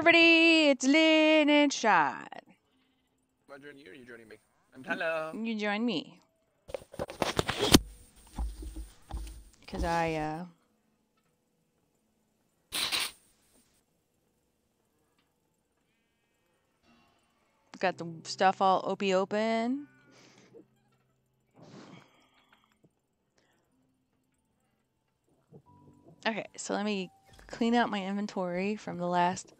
everybody, it's Lynn and Sean. Am I joining you or are you joining me? And hello. You join me. Because I, uh... Got the stuff all opie open. Okay, so let me clean out my inventory from the last.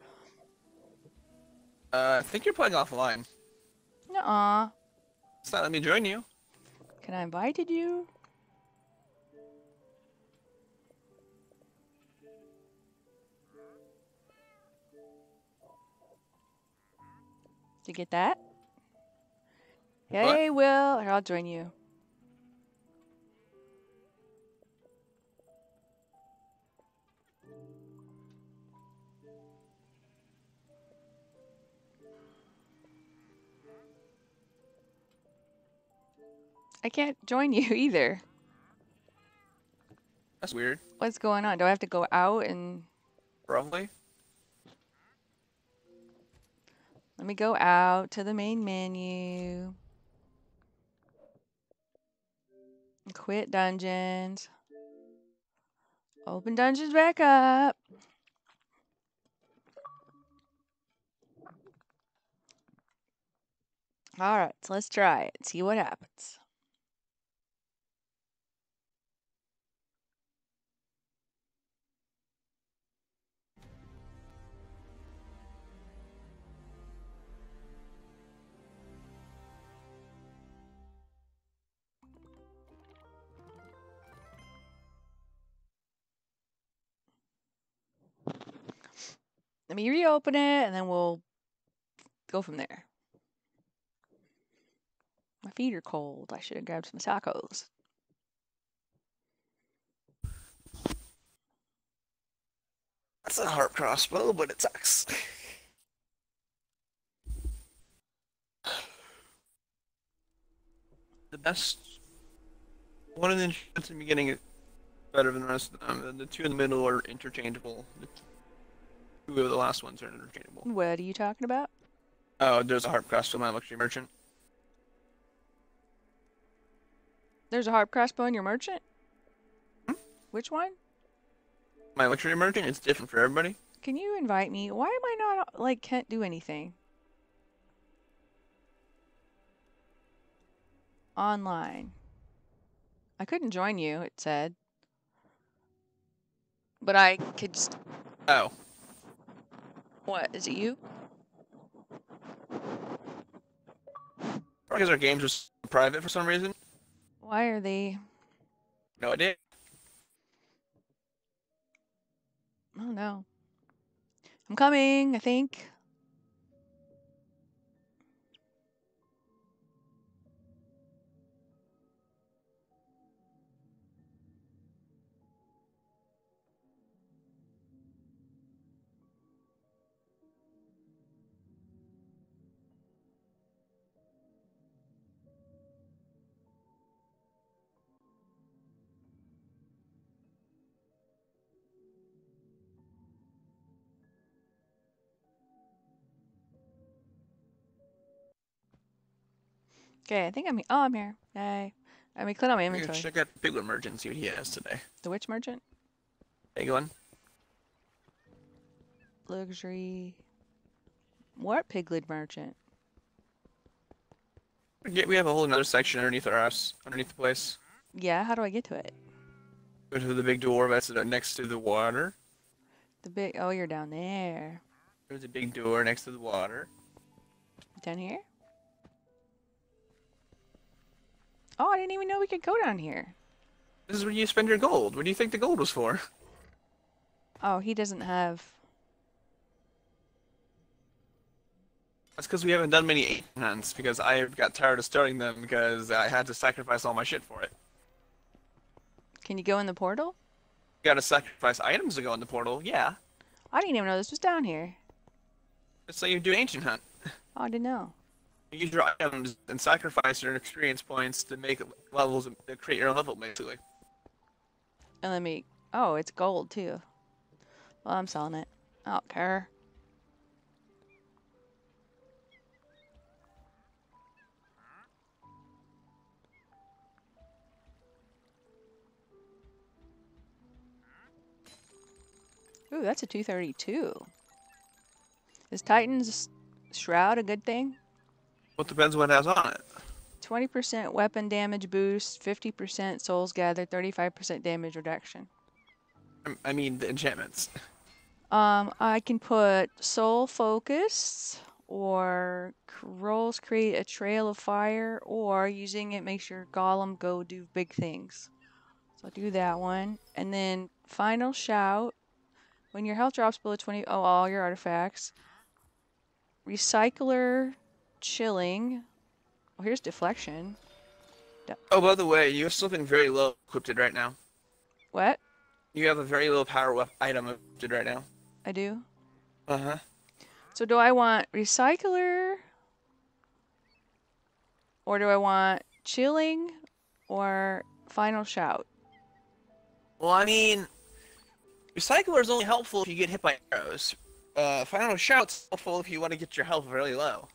Uh, I think you're playing offline. Nuh-uh. It's not let me join you. Can I invited you? Did you get that? Hey, Will. Here, I'll join you. I can't join you either. That's weird. What's going on? Do I have to go out and... Probably. Let me go out to the main menu. Quit dungeons. Open dungeons back up. All right, so let's try it. See what happens. Let me reopen it and then we'll go from there. My feet are cold. I should have grabbed some tacos. That's a harp crossbow, but it sucks. the best one of the instruments in the beginning is better than the rest of them. The two in the middle are interchangeable. The two of the last ones are interchangeable. What are you talking about? Oh, there's a harp crossbow, in my luxury merchant. There's a harp crossbow in your merchant? Hmm? Which one? My luxury merchant, it's different for everybody. Can you invite me? Why am I not, like, can't do anything? Online. I couldn't join you, it said. But I could just... Oh. What, is it you? Because our games are private for some reason. Why are they... No idea. Oh no. I'm coming, I think. Okay, I think I'm. Oh, I'm here. Yay! Let me clean out my inventory. check out Piglet Merchant and see what he has today. The witch merchant, Piglet. luxury. What piglet merchant? Yeah, we have a whole another section underneath our house, underneath the place. Yeah, how do I get to it? Go to the big door that's next to the water. The big. Oh, you're down there. There's a big door next to the water. Down here? Oh, I didn't even know we could go down here. This is where you spend your gold. What do you think the gold was for? Oh, he doesn't have. That's because we haven't done many eight hunts because I got tired of starting them because I had to sacrifice all my shit for it. Can you go in the portal? You gotta sacrifice items to go in the portal, yeah. I didn't even know this was down here. It's like you do ancient hunt. Oh, I didn't know use your items and sacrifice your experience points to make levels to create your own level basically. And let me oh, it's gold too. Well I'm selling it. I don't care. Ooh, that's a 232. Is Titan's Shroud a good thing? Well, it depends what it has on it. 20% weapon damage boost, 50% souls gathered, 35% damage reduction. I mean, the enchantments. Um, I can put Soul Focus or rolls create a trail of fire or using it makes your golem go do big things. So I'll do that one. And then Final Shout. When your health drops below 20, oh, all your artifacts. Recycler Chilling. Oh, here's Deflection. Oh, by the way, you have something very low equipped right now. What? You have a very low power item equipped right now. I do? Uh huh. So do I want Recycler? Or do I want Chilling? Or Final Shout? Well, I mean, Recycler is only helpful if you get hit by arrows. Uh, Final Shout's helpful if you want to get your health really low.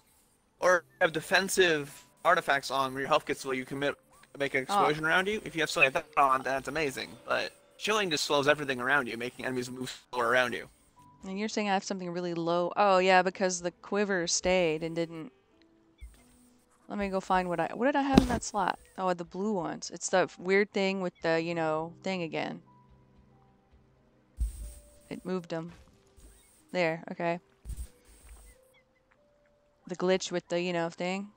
Or have defensive artifacts on where your health gets low, you can make, an ah. explosion around you. If you have something like that on, that's amazing. But Chilling just slows everything around you, making enemies move slower around you. And you're saying I have something really low. Oh, yeah, because the quiver stayed and didn't... Let me go find what I... What did I have in that slot? Oh, the blue ones. It's the weird thing with the, you know, thing again. It moved them. There, okay. The glitch with the, you know, thing.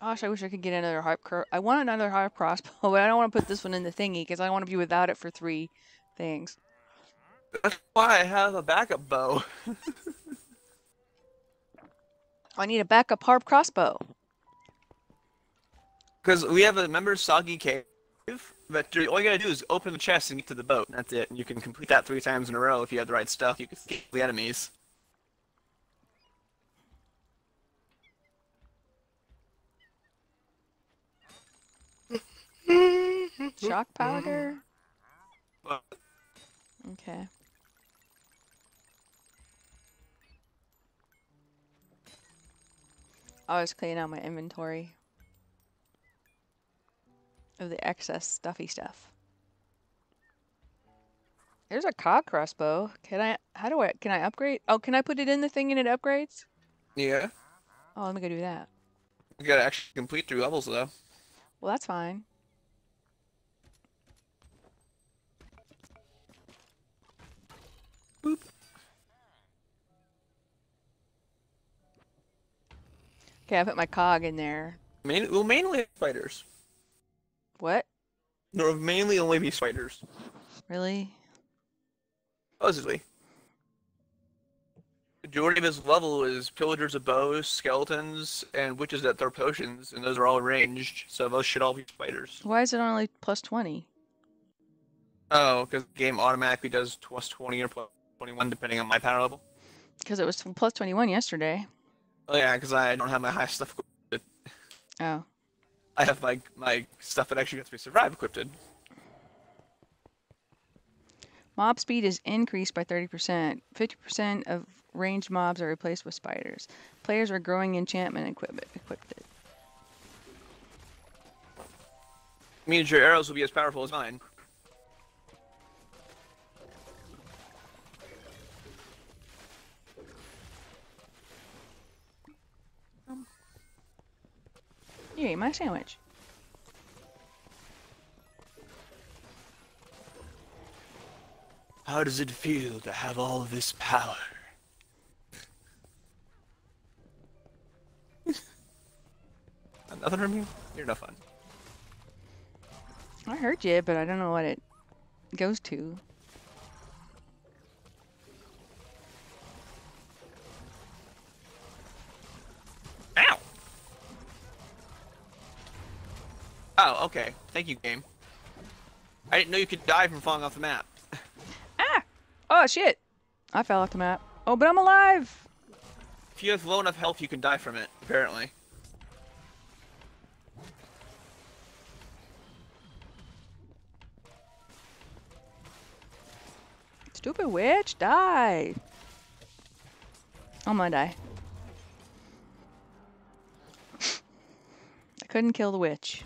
Gosh, I wish I could get another harp I want another harp crossbow, but I don't want to put this one in the thingy because I want to be without it for three things. That's why I have a backup bow. I need a backup harp crossbow. Because we have a member Soggy Cave? But all you gotta do is open the chest and get to the boat. That's it. And you can complete that three times in a row if you have the right stuff. You can kill the enemies. Shock powder? But Okay. I was cleaning out my inventory of the excess stuffy stuff. There's a cog crossbow. Can I, how do I, can I upgrade? Oh, can I put it in the thing and it upgrades? yeah, Oh, let me go do that. you gotta actually complete three levels though. Well, that's fine. Boop. Okay, I put my cog in there. Main, will mainly spiders. What? Will mainly only be spiders. Really? Supposedly. Majority of his level is pillagers of bows, skeletons, and witches that throw potions, and those are all ranged, so those should all be spiders. Why is it only plus 20? Oh, because the game automatically does plus 20 or plus 21 depending on my power level. Because it was plus 21 yesterday. Oh yeah, because I don't have my high stuff. Oh. I have my my stuff that actually lets me survive equipped. Mob speed is increased by 30%. 50% of ranged mobs are replaced with spiders. Players are growing enchantment equipment equipped. it. Means your arrows will be as powerful as mine. Ate my sandwich. How does it feel to have all this power? Nothing from you? You're no fun. I heard you, but I don't know what it goes to. Ow! Oh, okay. Thank you, game. I didn't know you could die from falling off the map. Ah! Oh, shit! I fell off the map. Oh, but I'm alive! If you have low enough health, you can die from it, apparently. Stupid witch, die! I'm gonna die. I couldn't kill the witch.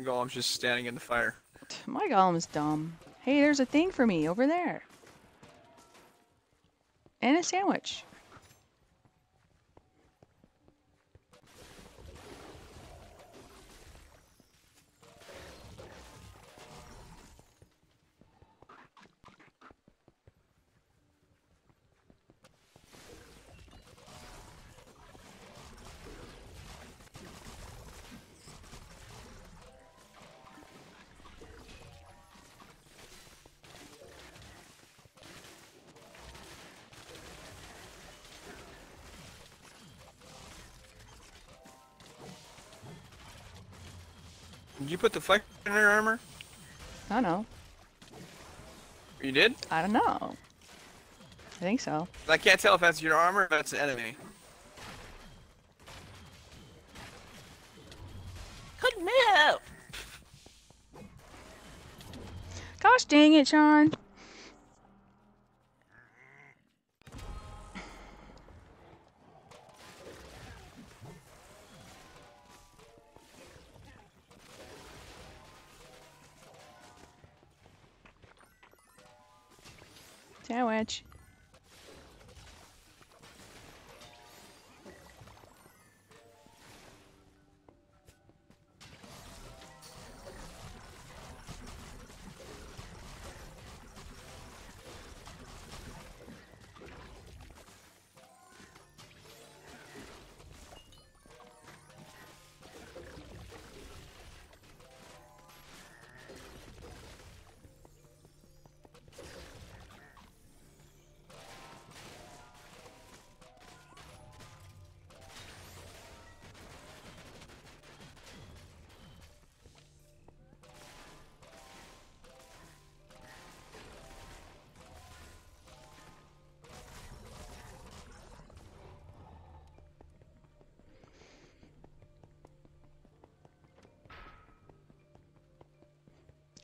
Your golem's just standing in the fire. My golem is dumb. Hey, there's a thing for me over there. And a sandwich. Did you put the flex in your armor? I don't know. You did? I don't know. I think so. I can't tell if that's your armor or if that's the enemy. Cut me out! Gosh dang it, Sean.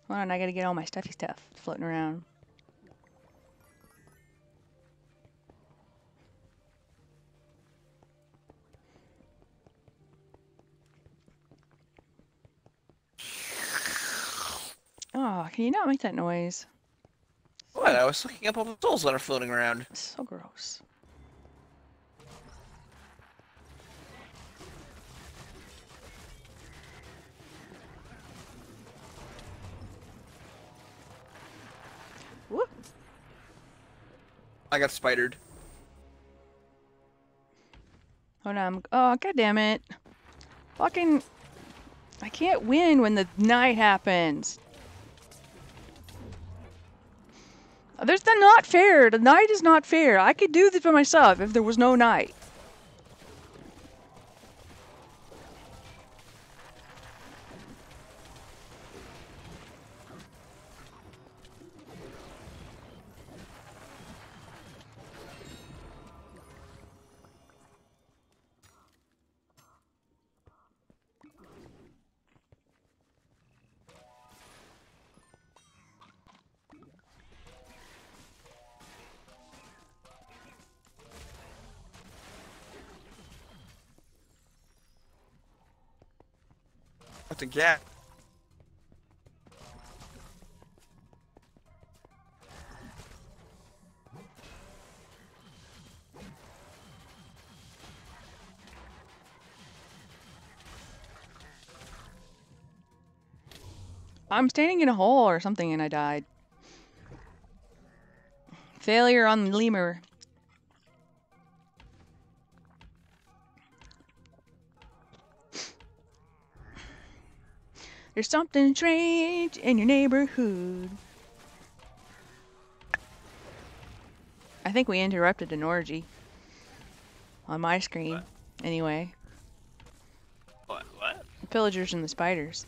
Hold on, I gotta get all my stuffy stuff floating around. Oh, can you not make that noise? What? I was looking up all the souls that are floating around. So gross. Whoop. I got spidered. Hold on. Oh, god damn it. Fucking. I can't win when the night happens. There's the not fair. The night is not fair. I could do this by myself if there was no night. Gap? I'm standing in a hole or something and I died. Failure on lemur. There's something strange in your neighborhood. I think we interrupted an orgy. On my screen. What? Anyway. What? What? The pillagers and the spiders.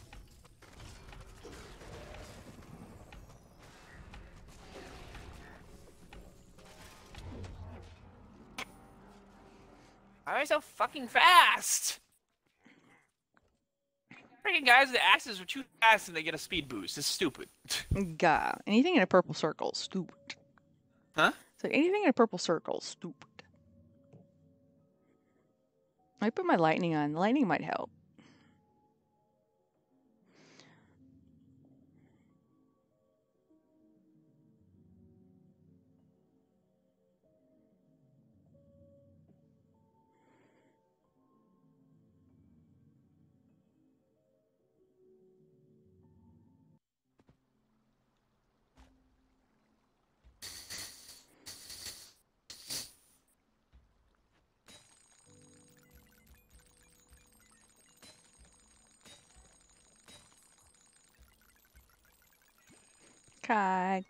Why are you so fucking fast? Freaking guys the axes are too fast and they get a speed boost. It's stupid. God. Anything in a purple circle, stupid. Huh? So anything in a purple circle, stupid. I put my lightning on. Lightning might help. Tried.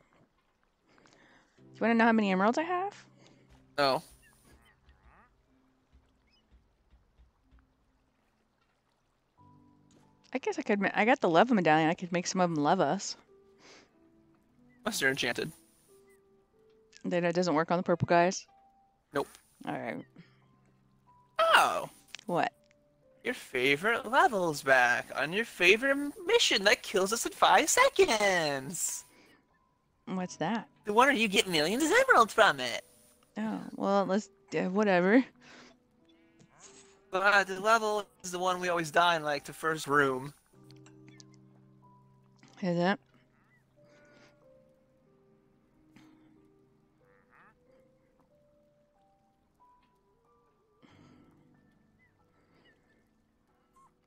You want to know how many emeralds I have? No. I guess I could. I got the love medallion. I could make some of them love us. Unless they're enchanted. Then it doesn't work on the purple guys. Nope. All right. Oh, What? your favorite level's back on your favorite mission that kills us in five seconds. What's that? No wonder you get millions of emeralds from it. Oh well, let's. Uh, whatever. But uh, the level is the one we always die in, like the first room. Is that?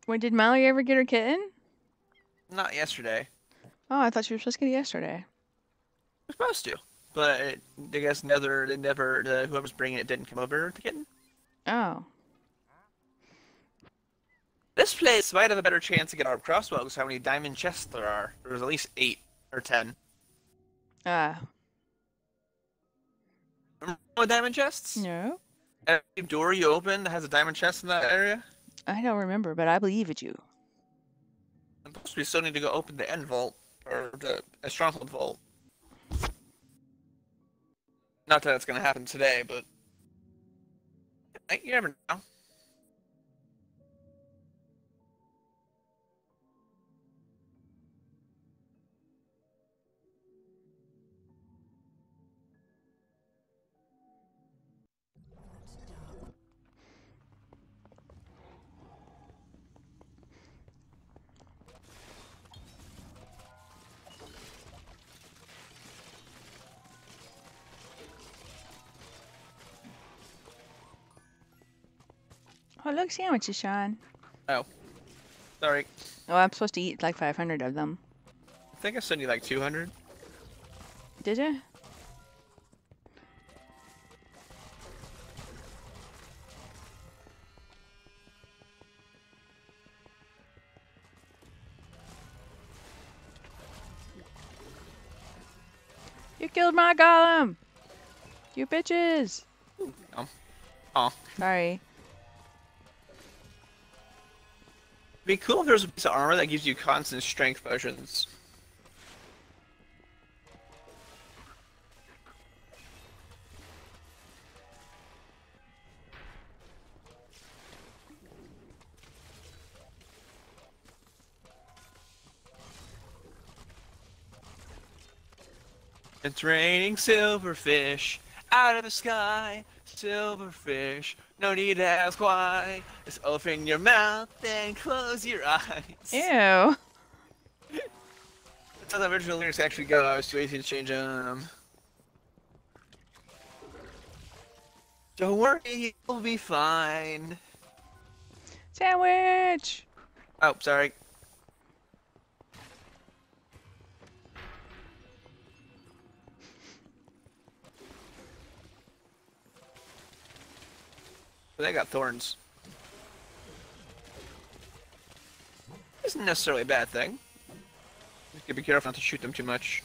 Wait, did Mallory ever get her kitten? Not yesterday. Oh, I thought she was supposed to get it yesterday. Supposed to, but it, I guess never, they never, the, whoever's bringing it didn't come over to get it. Oh. This place might have a better chance to get our crossbow because how many diamond chests there are. There's at least eight or ten. Ah. Remember the diamond chests? no. Every door you open has a diamond chest in that area. I don't remember, but I believe it you. And plus, we still need to go open the end vault or the a stronghold vault. Not that it's gonna happen today, but you never know. Oh, look, sandwiches, Sean. Oh. Sorry, Oh, I'm supposed to eat like 500 of them. I think I sent you like 200. Did you? You killed my golem! You bitches! Um, oh, Sorry. Be cool if there's a piece of armor that gives you constant strength potions. It's raining silverfish out of the sky. Silverfish, no need to ask why. Just open your mouth and close your eyes. Ew. That's how the original lyrics actually go. I was too lazy to change them. Don't worry, you'll be fine. Sandwich! Oh, sorry. They got thorns. Isn't necessarily a bad thing. Just gotta be careful not to shoot them too much.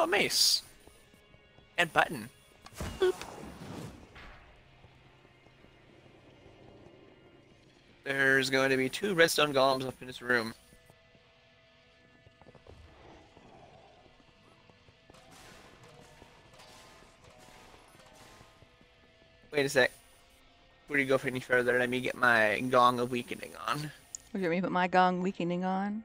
Oh, mace. And button. Boop. There's going to be two redstone golems up in this room. Wait a sec. Before you go for any further, let me get my Gong of Weakening on. At me put my gong weakening on.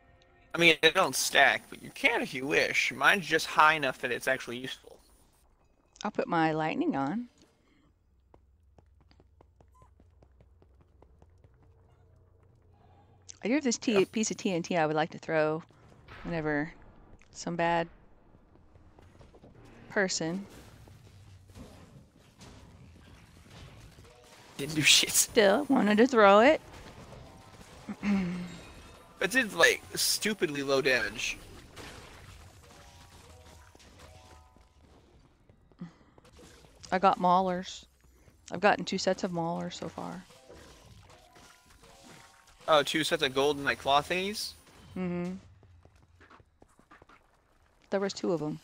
I mean, they don't stack, but you can if you wish. Mine's just high enough that it's actually useful. I'll put my lightning on. I do have this T Yeah. piece of TNT I would like to throw whenever some bad person Didn't do shit. Still wanted to throw it. It did like stupidly low damage. I got maulers. I've gotten two sets of maulers so far. Oh, two sets of golden like claw thingies. Mm-hmm. There was two of them.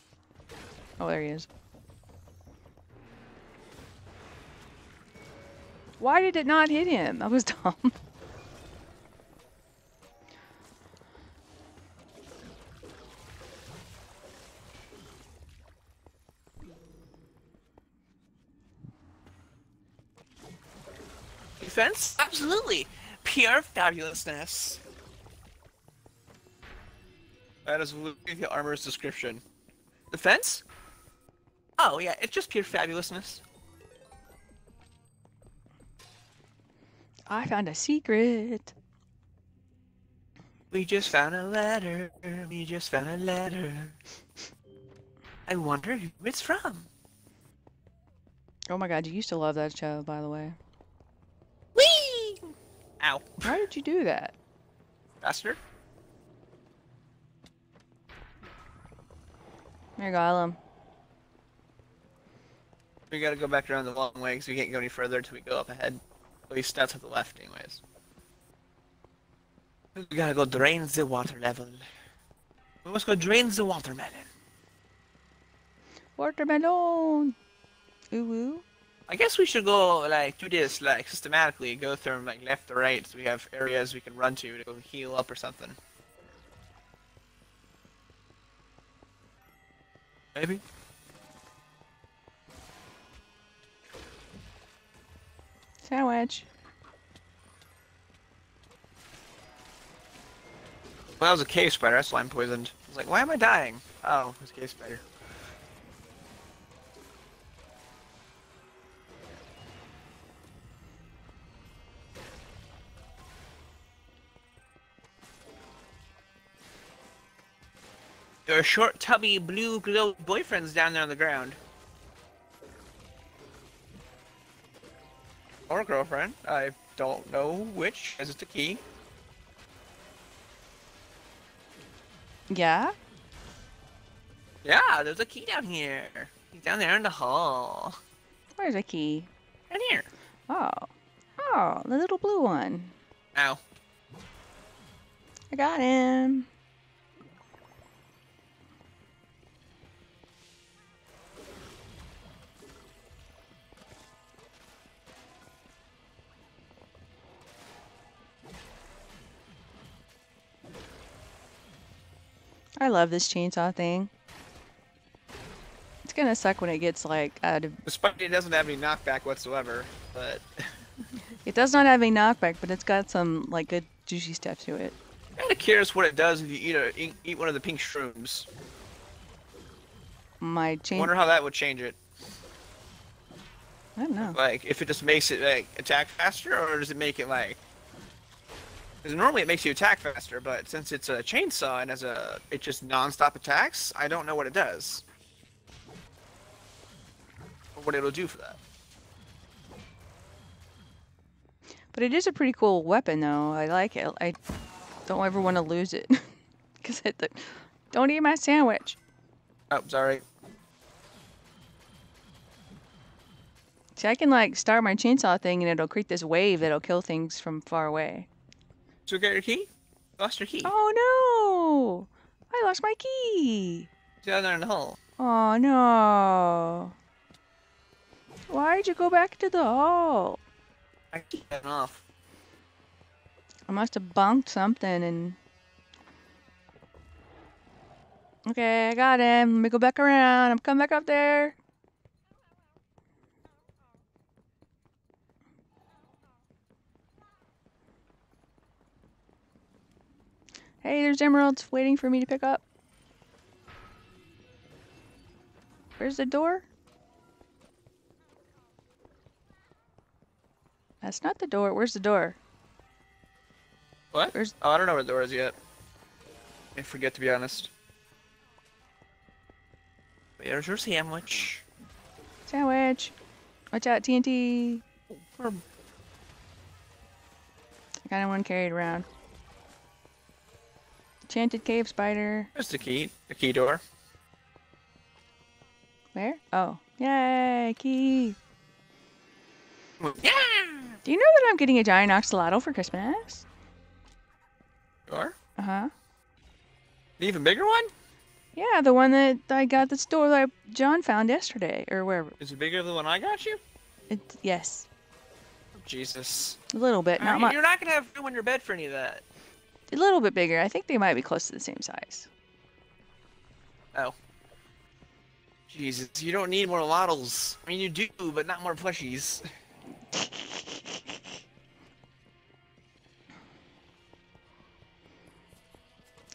Oh, there he is. Why did it not hit him? That was dumb. Defense? Absolutely. Pure fabulousness. That is literally the armor's description. Defense? Oh yeah, it's just pure fabulousness. I found a secret. We just found a letter. We just found a letter. I wonder who it's from. Oh my god, you used to love that show, by the way. Whee! Ow. Why did you do that? Faster? Here, golem. We gotta go back around the long way because we can't go any further until we go up ahead. At least that's to the left, anyways. We gotta go drain the water level. We must go drain the watermelon. Watermelon! Ooh, ooh. I guess we should go like do this like systematically, go through 'em, like left to right, so we have areas we can run to to go heal up or something. Maybe. Sandwich. Well, that was a cave spider. That's why I'm poisoned. I was like, why am I dying? Oh, it was a cave spider. Your short, tubby, blue glow boyfriend's down there on the ground. Or girlfriend. I don't know which, as it's a key. Yeah? Yeah, there's a key down here. He's down there in the hall. Where's a key? Down here. Oh. Oh, the little blue one. Ow. I got him. I love this chainsaw thing. It's gonna suck when it gets like out of. Despite it doesn't have any knockback whatsoever, but It does not have any knockback, but it's got some like good juicy stuff to it. kind of curious what it does if you eat a eat, eat one of the pink shrooms. My chain. Wonder how that would change it. I don't know. Like if it just makes it like attack faster, or does it make it like? Because normally it makes you attack faster, but since it's a chainsaw and as a it just non-stop attacks, I don't know what it does. Or what it'll do for that. But it is a pretty cool weapon, though. I like it. I don't ever want to lose it. Because it. Don't eat my sandwich. Oh, sorry. See, I can like start my chainsaw thing and it'll create this wave that'll kill things from far away. So you got your key? Lost your key. Oh no! I lost my key. It's down there in the hole. Oh no! Why'd you go back to the hall? I keep off. I must have bunked something and. Okay, I got him. Let me go back around. I'm coming back up there. Hey, there's emeralds waiting for me to pick up. Where's the door? That's not the door. Where's the door? What? Where's- Oh, I don't know where the door is yet. I forget to be honest. Where's your sandwich? Sandwich. Watch out, TNT. Where, hmm. Kind of want to carry it around. Enchanted cave spider. There's the key. The key door. Where? Oh. Yay, key. Yeah. Do you know that I'm getting a giant axolotl for Christmas? You are? Uh huh. An even bigger one? Yeah, the one that I got at the store that John found yesterday, or wherever. Is it bigger than the one I got you? It, yes, Jesus. a little bit, not much. You're not gonna have room on your bed for any of that. A little bit bigger. I think they might be close to the same size. Oh. Jesus, you don't need more models. I mean, you do, but not more plushies.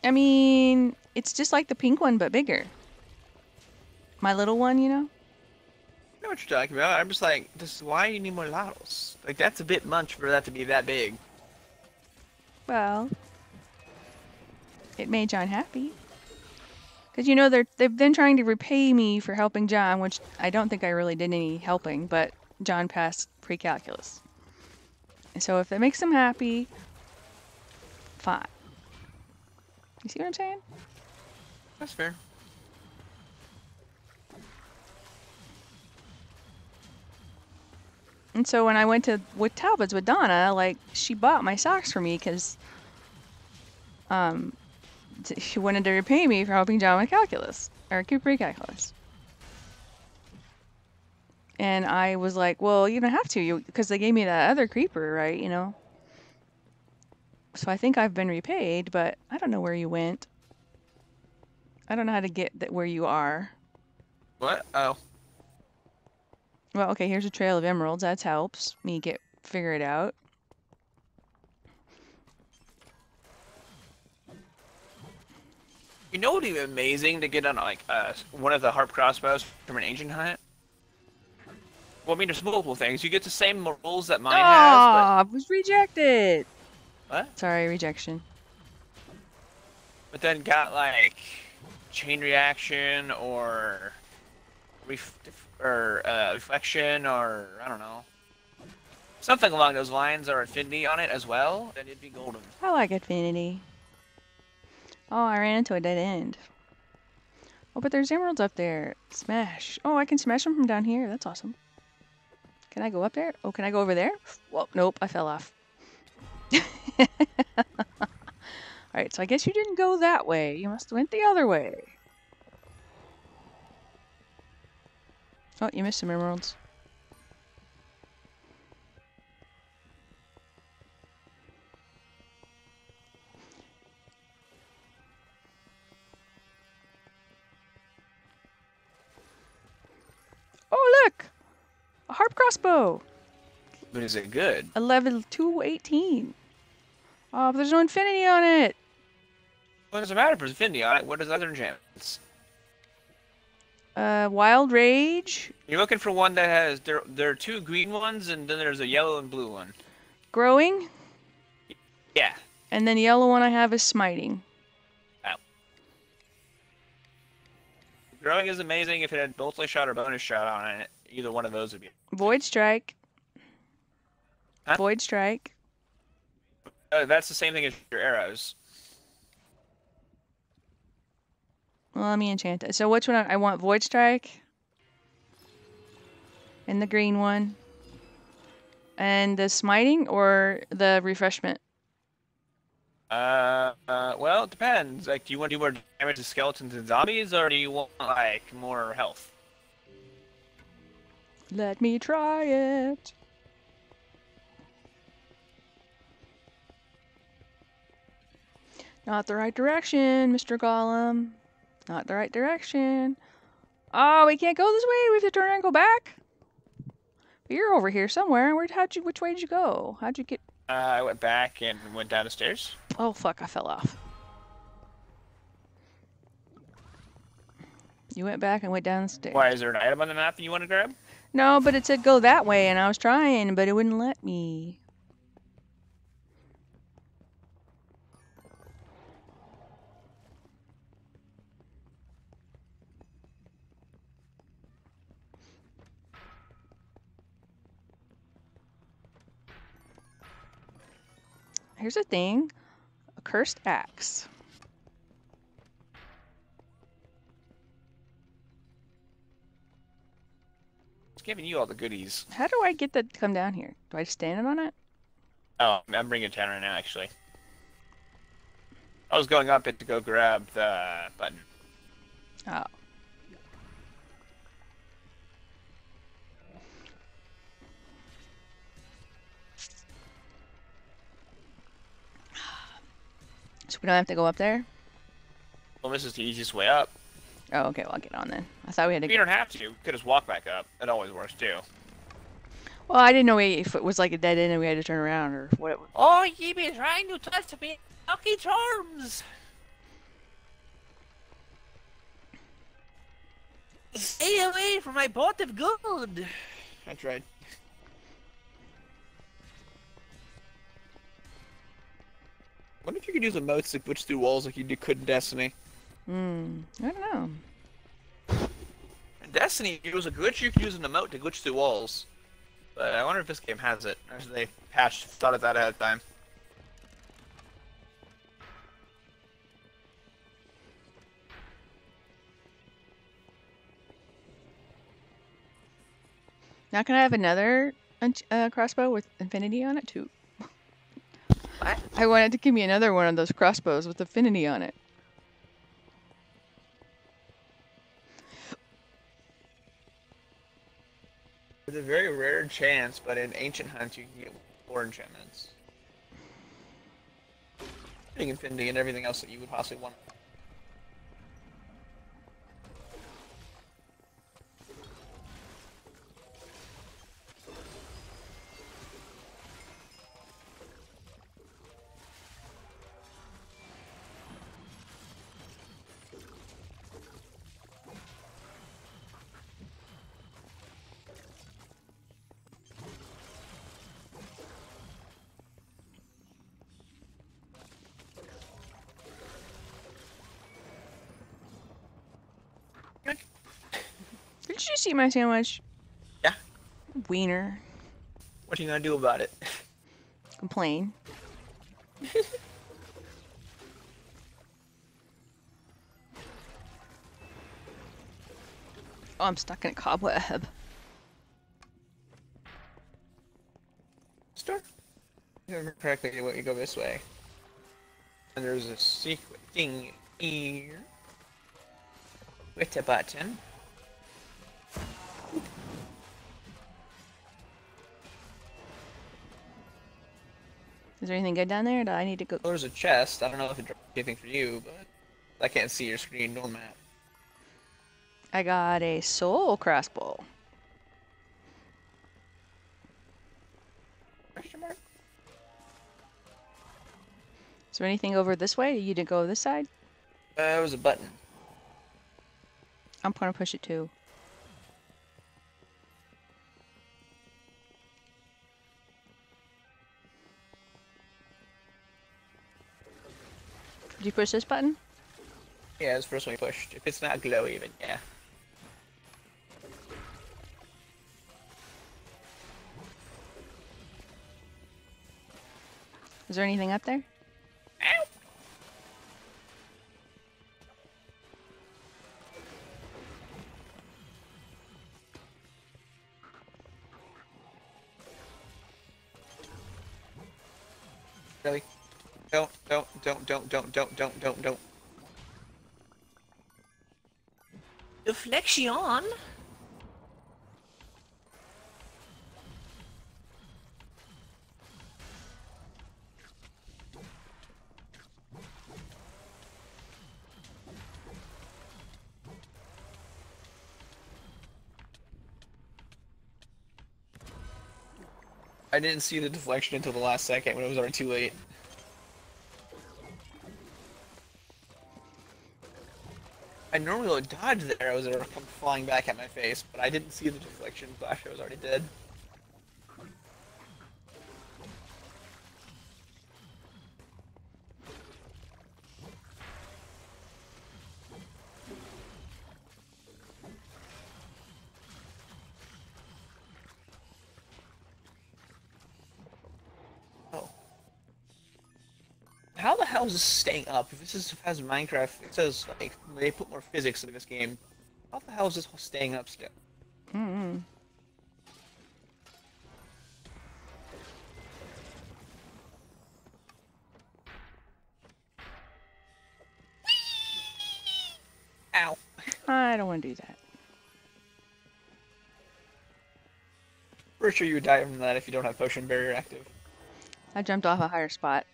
I mean, it's just like the pink one, but bigger. My little one, you know? I know what you're talking about. I'm just like, this is why you need more models. Like, that's a bit much for that to be that big. Well, it made John happy. Because, you know, they're, they've been trying to repay me for helping John, which I don't think I really did any helping, but John passed pre calculus. So if that makes them happy, fine. You see what I'm saying? That's fair. And so when I went to with Talbot's with Donna, like she bought my socks for me because um, she wanted to repay me for helping John with calculus or pre-calculus. And I was like, well, you don't have to, you because they gave me that other creeper, right? You know. So I think I've been repaid, but I don't know where you went. I don't know how to get that where you are. What? Oh. Well, okay, here's a trail of emeralds. That helps me get figure it out. You know what would be amazing to get on like uh, one of the harp crossbows from an ancient hunt? Well, I mean, there's multiple things. You get the same rules that mine has, Ah, was rejected. what? Sorry, rejection. But then got like chain reaction or ref- or uh, reflection or I don't know something along those lines or affinity on it as well. Then it'd be golden. I like Affinity. Oh, I ran into a dead end. Oh, but there's emeralds up there. Smash. Oh, I can smash them from down here. That's awesome. Can I go up there? Oh, can I go over there? Whoa, nope, I fell off. Alright, so I guess you didn't go that way. You must have went the other way. Oh, you missed some emeralds. Crossbow! But is it good? A level 218. Oh, but there's no infinity on it! What does it matter for infinity on it? What is other enchantments? Uh, Wild Rage, You're looking for one that has there. There are two green ones, and then there's a yellow and blue one. Growing, Yeah. and then the yellow one I have is Smiting. Growing is amazing if it had multi shot or bonus shot on it. Either one of those would be. Void Strike. Huh? Void Strike. Uh, that's the same thing as your arrows. Well, let me enchant it. So which one? I want Void Strike. And the green one. And the Smiting or the Refreshment? Uh, uh, well, it depends. Like, do you want to do more damage to skeletons and zombies, or do you want like more health? Let me try it. Not the right direction, Mr. Gollum. Not the right direction. Oh, we can't go this way. We have to turn around and go back. But you're over here somewhere. Where? How'd you? Which way did you go? How'd you get? Uh, I went back and went down the stairs. Oh fuck! I fell off. You went back and went down the stairs. Why is there an item on the map that you want to grab? No, but it said go that way, and I was trying, but it wouldn't let me. here's a thing. A cursed axe. Giving you all the goodies. How do I get that to come down here? Do I stand on it? Oh, I'm bringing it down right now, actually. I was going up it to go grab the button. Oh. So we don't have to go up there? Well, this is the easiest way up. Oh, okay, well, I'll get on then. I thought we had to You don't have to. You could just walk back up. It always works too. Well, I didn't know if it was like a dead end and we had to turn around or what it was. Oh, you be trying to test me, Lucky Charms. Stay away from my pot of gold. That's right. What if you could use emotes to glitch through walls like you could in Destiny? Hmm, I don't know. In Destiny, it was a glitch you could use an emote to glitch through walls. But I wonder if this game has it. Or they patched, thought of that ahead of time. Now can I have another uh, crossbow with infinity on it too? What? I wanted to give me another one of those crossbows with infinity on it. There's a very rare chance, but in Ancient Hunt you can get four enchantments. Infinity and everything else that you would possibly want. You see my sandwich? Yeah. Wiener. What are you gonna do about it? Complain. oh, I'm stuck in a cobweb. Start. If I remember correctly, you go this way. And there's a secret thing here. With a button. Is there anything good down there? Do I need to go? Well, there's a chest. I don't know if it drops anything for you, but I can't see your screen on map. I got a soul crossbow. Question mark? Is there anything over this way? You didn't go this side? Uh, there was a button. I'm gonna push it too. Did you push this button? Yeah, it's the first one you pushed. If it's not glow even, yeah. Is there anything up there? Ow! Really? Don't, don't, don't, don't, don't, don't, don't, don't, don't. Deflection? I didn't see the deflection until the last second when it was already too late. Normally would dodge the arrows that are flying back at my face, but I didn't see the deflection Flash I was already dead. How the hell is this staying up? If this is has Minecraft, it says like they put more physics into this game. How the hell is this staying up still? Mm-hmm. Ow. I don't want to do that. Pretty sure you would die from that if you don't have potion barrier active. I jumped off a higher spot.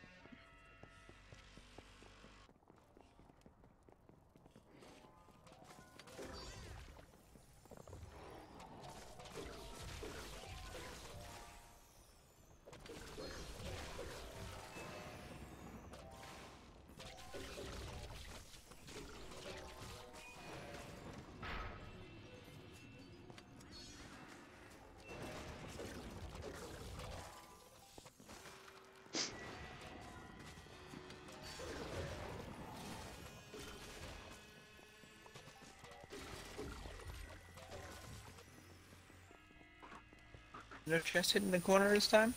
No chest hidden in the corner this time?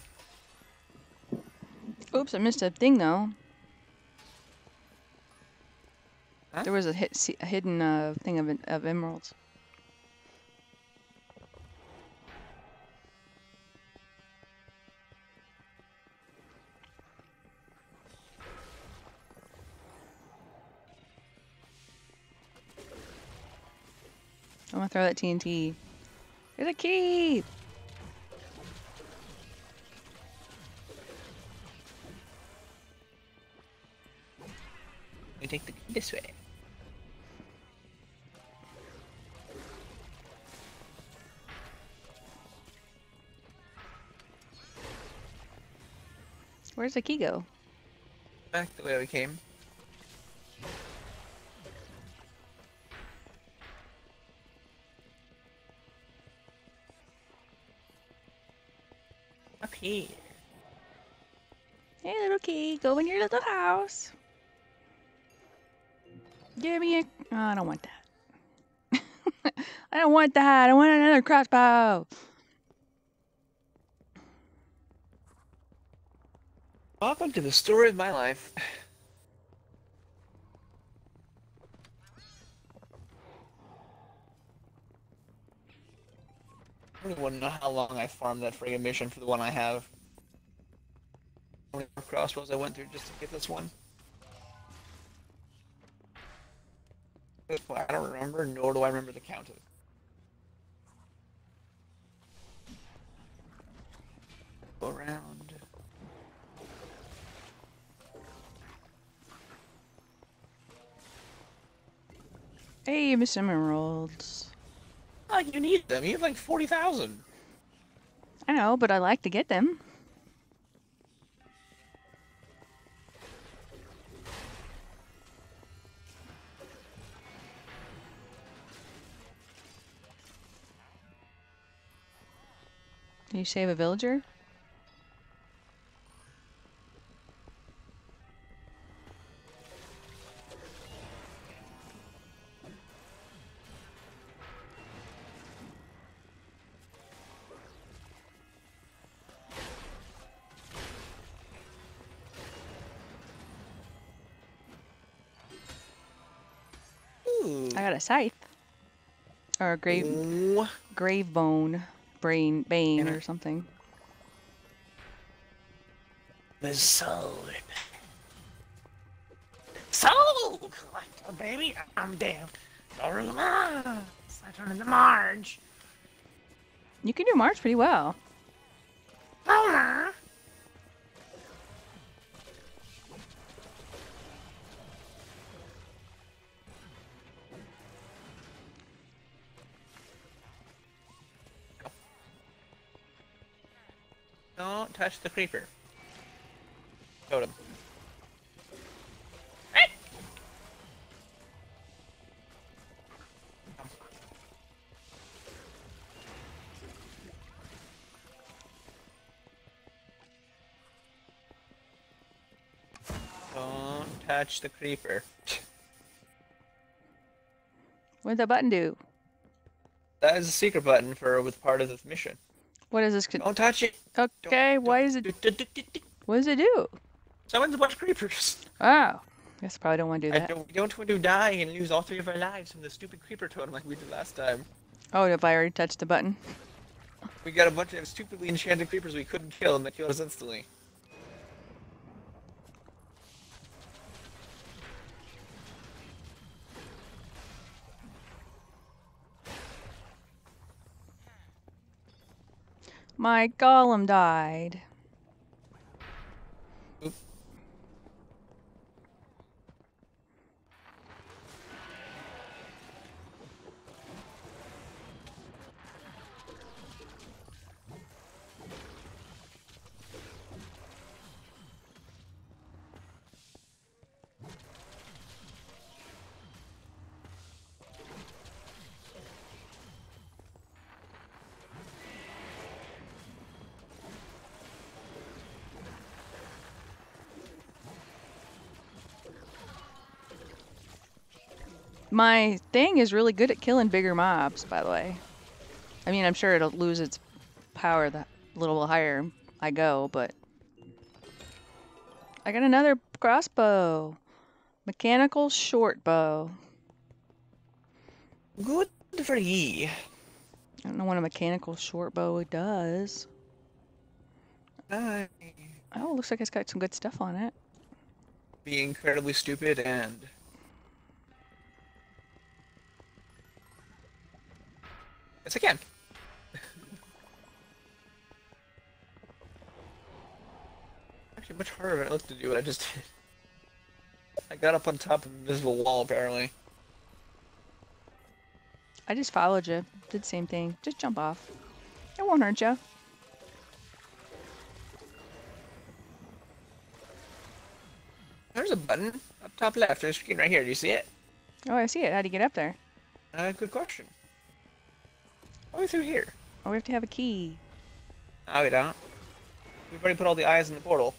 Oops, I missed a thing though. Huh? There was a, hit, a hidden uh, thing of, of emeralds. I'm gonna throw that TNT. There's a key! Take the this way. Where's the key go? Back the way we came. Up here. Hey, little key, go in your little house. Give me a. Oh, I don't want that. I don't want that. I want another crossbow. Welcome to the story of my life. I even want to know how long I farmed that friggin' mission for the one I have. How many crossbows I went through just to get this one. I don't remember, nor do I remember the count of it. Go around. Hey, Miss Emeralds. Oh, you need them. You have like 40,000. I know, but I like to get them. Can you save a villager? Ooh. I got a scythe. Or a grave Ooh. grave bone. Brain bane or something. The sword. Soul collector, baby. I'm down. Sorry. I turn into Marge. You can do Marge pretty well. Touch the creeper. Totem. Don't touch the creeper. What did that button do? That is a secret button for with part of this mission. What is this? Don't touch it. Okay, why is it? What does it do? Summons a bunch of creepers. Oh. I Guess I probably don't want to do that. don't, we don't want to die and lose all three of our lives from the stupid creeper totem like we did last time. Oh, if I already touched the button. We got a bunch of stupidly enchanted creepers we couldn't kill and they killed us instantly. My golem died. My thing is really good at killing bigger mobs, by the way. I mean, I'm sure it'll lose its power the little higher I go, but... I got another crossbow. Mechanical short bow. Good for ye. I don't know what a mechanical short bow does. I Oh, looks like it's got some good stuff on it. be incredibly stupid and Yes, I can. Actually, much harder than it looked to do what I just did. I got up on top of an invisible wall, apparently. I just followed you. Did the same thing. Just jump off. It won't hurt you. There's a button up top left of the screen right here. Do you see it? Oh, I see it. How do you get up there? Uh, good question. Why are through here? Oh, we have to have a key. No, we don't. We've already put all the eyes in the portal.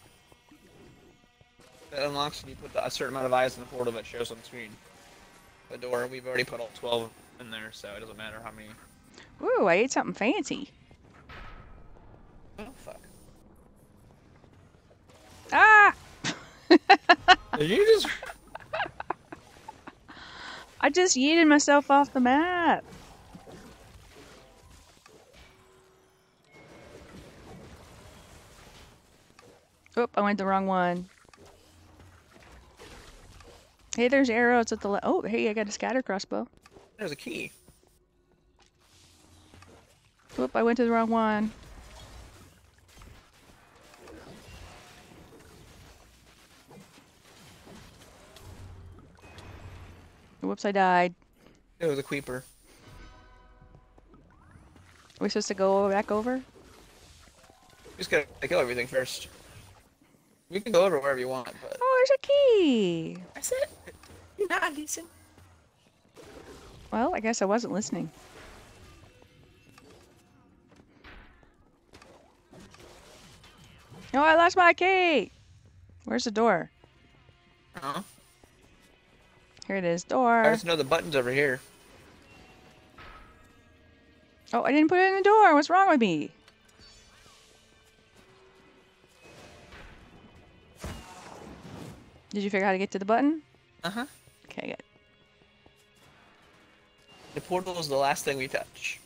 That unlocks when you put a certain amount of eyes in the portal that shows on the screen. The door, we've already put all 12 in there, so it doesn't matter how many. Ooh, I ate something fancy. Oh, fuck. Ah! Did you just. I just yeeted myself off the map. Oop, I went the wrong one. Hey, there's arrows at the left. Oh, hey, I got a scatter crossbow. There's a key. Oop, I went to the wrong one. Whoops, I died. It was a creeper. Are we supposed to go back over? You just gotta kill everything first. You can go over wherever you want, but. Oh, there's a key. I said, you're not listening. Well, I guess I wasn't listening. No, I lost my key. Where's the door? Uh-huh. Here it is. door. I Door. just know the button's over here. Oh, I didn't put it in the door. What's wrong with me? Did you figure out how to get to the button? Uh-huh. Okay, good. The portal is the last thing we touch.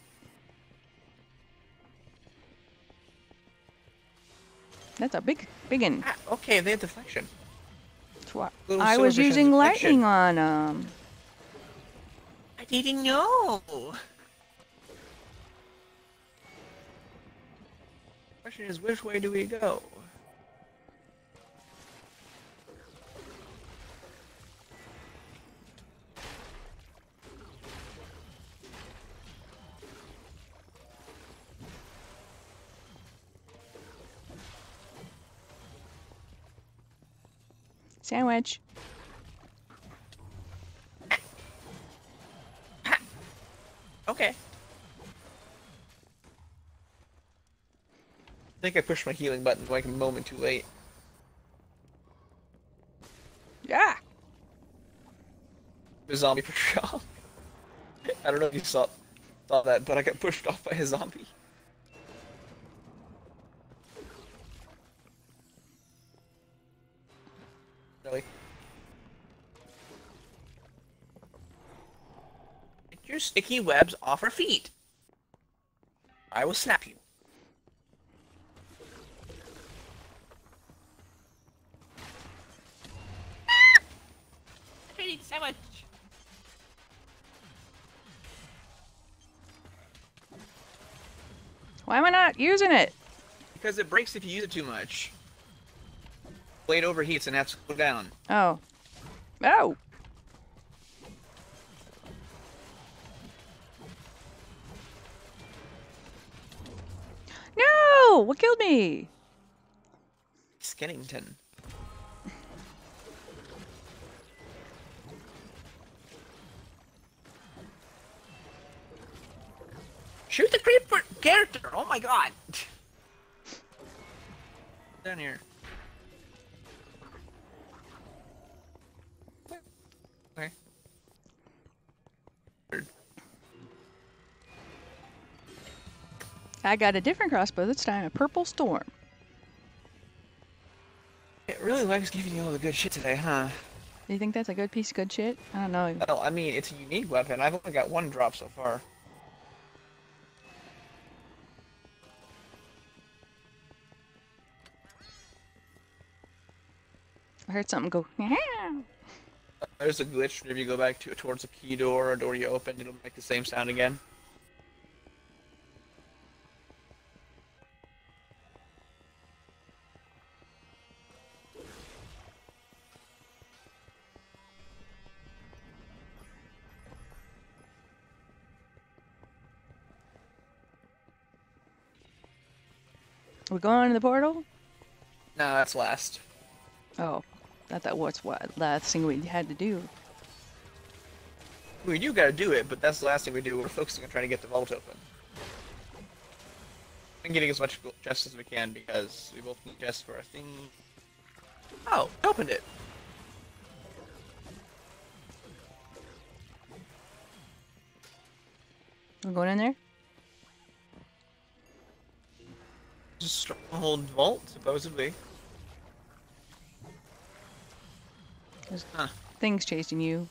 That's a big, big one. Ah, okay, they have deflection. I was using lightning on them. I didn't know. Question is, which way do we go? Sandwich. Okay. I think I pushed my healing button like a moment too late. Yeah. The zombie pushed off. I don't know if you saw saw that, but I got pushed off by a zombie. Sticky webs off her feet. I will snap you. I need so much. Why am I not using it? Because it breaks if you use it too much. Blade overheats and has to go down. Oh. Oh! Me? Skennington. Shoot the creeper character! Oh my god! Down here. I got a different crossbow this time, a purple storm. It really likes giving you all the good shit today, huh? Do you think that's a good piece of good shit? I don't know. Well, I mean, it's a unique weapon. I've only got one drop so far. I heard something go. There's a glitch whenever you go back to towards a key door or a door you open, it'll make the same sound again. We going to the portal? No, that's last. Oh, I thought what's what last thing we had to do. We do gotta do it, but that's the last thing we do. We're focusing on trying to get the vault open. And getting as much chests as we can because we both need chests for our thing. Oh, I opened it. We're going in there. Just stronghold vault, supposedly. There's Huh. things chasing you.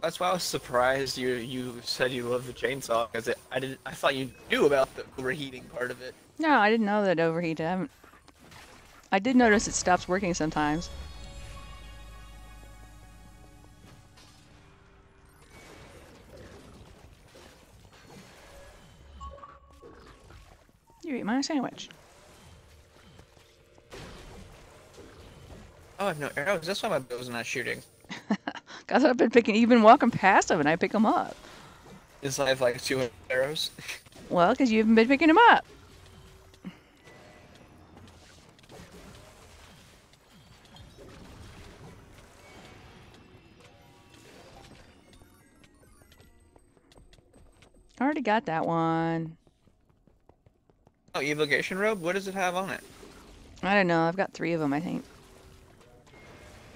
That's why I was surprised you you said you love the chainsaw because I didn't I thought you knew about the overheating part of it. No, I didn't know that overheated. I haven't. I did notice it stops working sometimes. You eat my sandwich. Oh, I have no arrows. That's why my bow's not shooting. Cause I've been picking, you've been walking past them and I pick them up. Is I have like 200 arrows. Well, cause you haven't been picking them up. Got that one. Oh, evocation robe. What does it have on it? I don't know. I've got three of them, I think.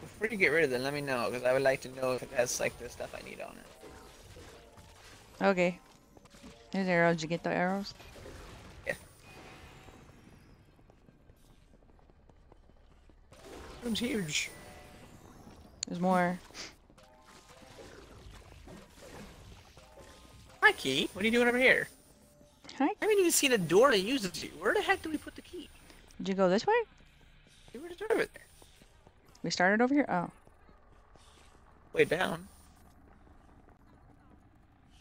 Before you get rid of them, let me know because I would like to know if it has like the stuff I need on it. Okay. There's arrows. Did you get the arrows? Room's huge. There's more. Key. What are you doing over here? Hi. I haven't even seen a door to use it. Where the heck do we put the key? Did you go this way? You were over there. We started over here? Oh. Way down.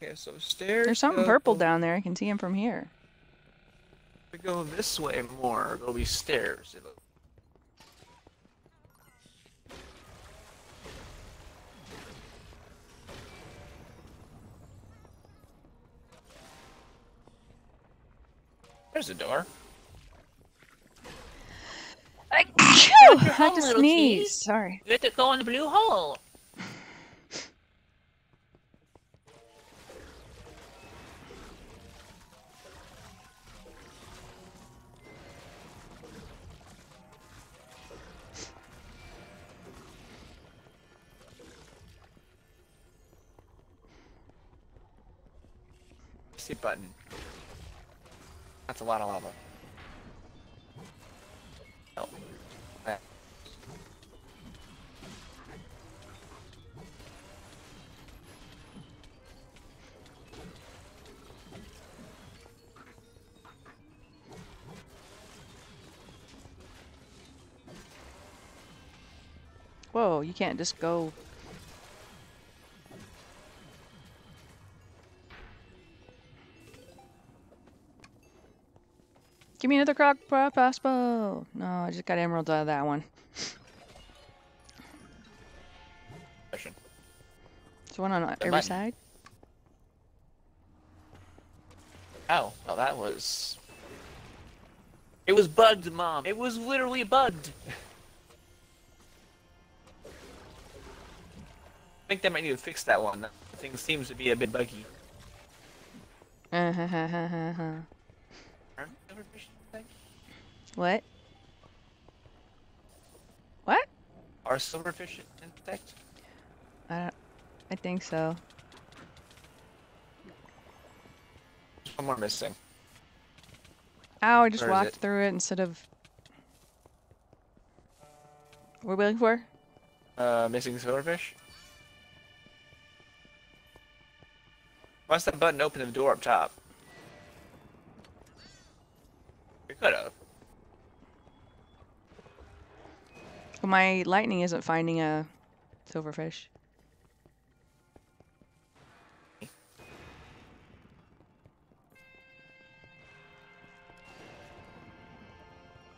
Okay, so stairs. There's something go- purple down there. I can see him from here. If we go this way more, there'll be stairs. It'll... There's a door. I your had home, to sneeze. cheese. Sorry. You have to go in the blue hole. Lot of lava. Oh. Whoa, you can't just go. Give me another croc crossbow. No, I just got emeralds out of that one. There's one on every button. side. Oh, well that was... It was bugged, Mom. It was literally bugged. I think they might need to fix that one. That thing seems to be a bit buggy. Uh huh huh huh huh huh. Aren't silverfish infected? What? What? Are silverfish infected? I don't. I think so. One more missing. Ow! I just Where walked it? through it instead of. What are we looking for? Uh, missing silverfish? Why's that button open the door up top? We could have. Well, my lightning isn't finding a silverfish.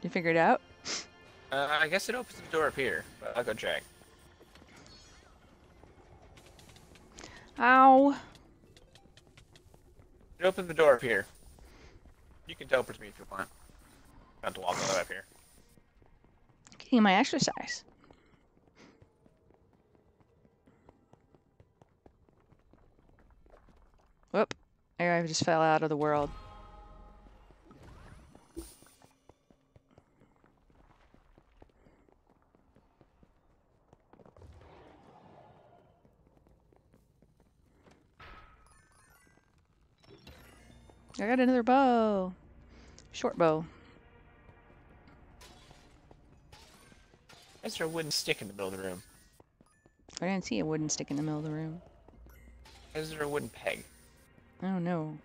You figured it out? Uh, I guess it opens the door up here, but I'll go check. Ow! It opened the door up here. You can teleport to me if you want. Not to walk all the way up here. Getting my exercise. Whoop. I just fell out of the world. I got another bow. Short bow. Is there a wooden stick in the middle of the room? I didn't see a wooden stick in the middle of the room. Is there a wooden peg? Oh no.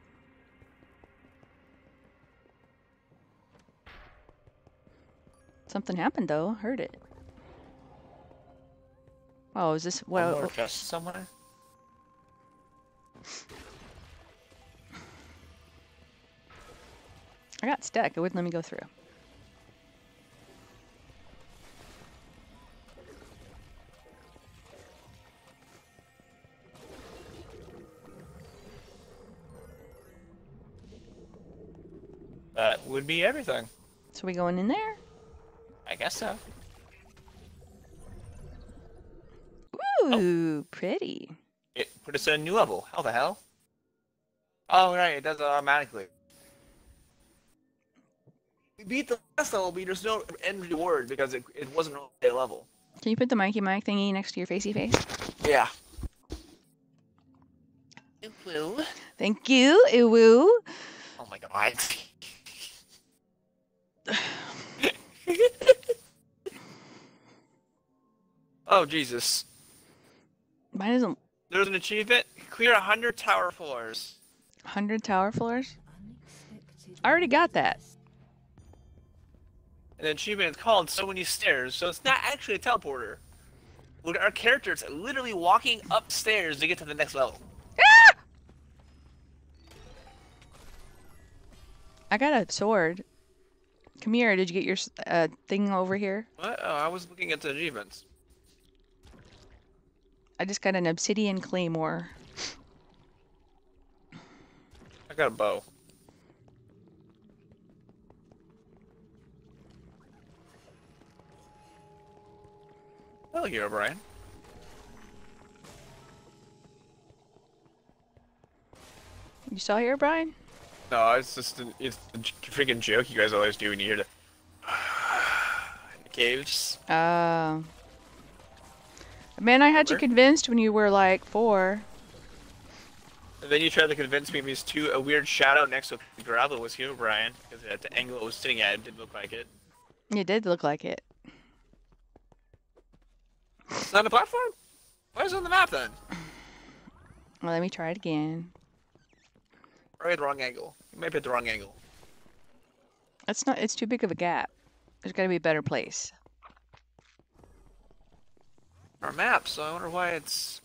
Something happened though. Heard it. Oh, is this what? more chest somewhere? I got stuck. It wouldn't let me go through. Would be everything. So we going in there? I guess so. Ooh, oh. pretty. It put us at a new level. How the hell? Oh, right, it does it automatically. We beat the last level, but there's no end reward because it, it wasn't really a level. Can you put the Mikey Mike thingy next to your facey face? Yeah. Woo. Thank you, Iwoo. Oh my god. Oh Jesus. Mine isn't There's an achievement. Clear 100 tower floors. 100 tower floors. I already got that. And the achievement is called So Many Stairs, so it's not actually a teleporter. Look, our character's literally walking upstairs to get to the next level. I got a sword. Come here. Did you get your uh, thing over here? What? Oh, I was looking at the achievements. I just got an obsidian claymore. I got a bow. Oh, here, Brian. You saw here, Brian? No, it's just an, it's a freaking joke you guys always do when you hear the the caves. Uh, man, I had you convinced when you were like four. And then you tried to convince me these two a weird shadow next to the gravel was here, Brian, because at the angle it was sitting at, it didn't look like it. It did look like it. It's not a platform. Why is it on the map then? Well, let me try it again. Or at the wrong angle. You might be at the wrong angle. It's not. It's too big of a gap. There's got to be a better place. Our map, so I wonder why it's.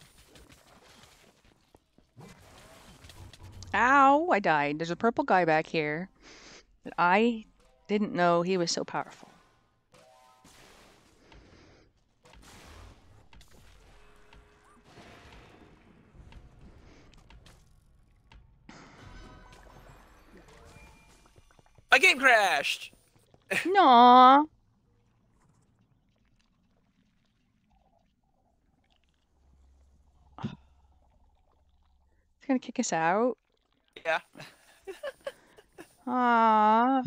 Ow! I died. There's a purple guy back here. But I didn't know he was so powerful. My game crashed. No. Gonna kick us out. Yeah. Ah.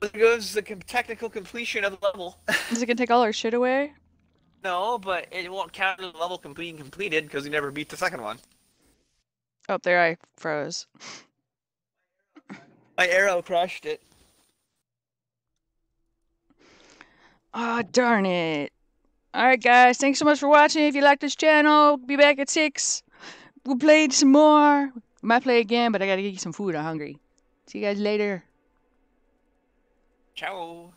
There goes the technical completion of the level. Is it gonna take all our shit away? no, but it won't count as the level being completed because we never beat the second one. Oh, there I froze. My arrow crushed it. Ah, darn it. Alright, guys. Thanks so much for watching. If you like this channel, be back at 6. We'll play some more. Might play again, but I gotta get you some food. I'm hungry. See you guys later. Ciao.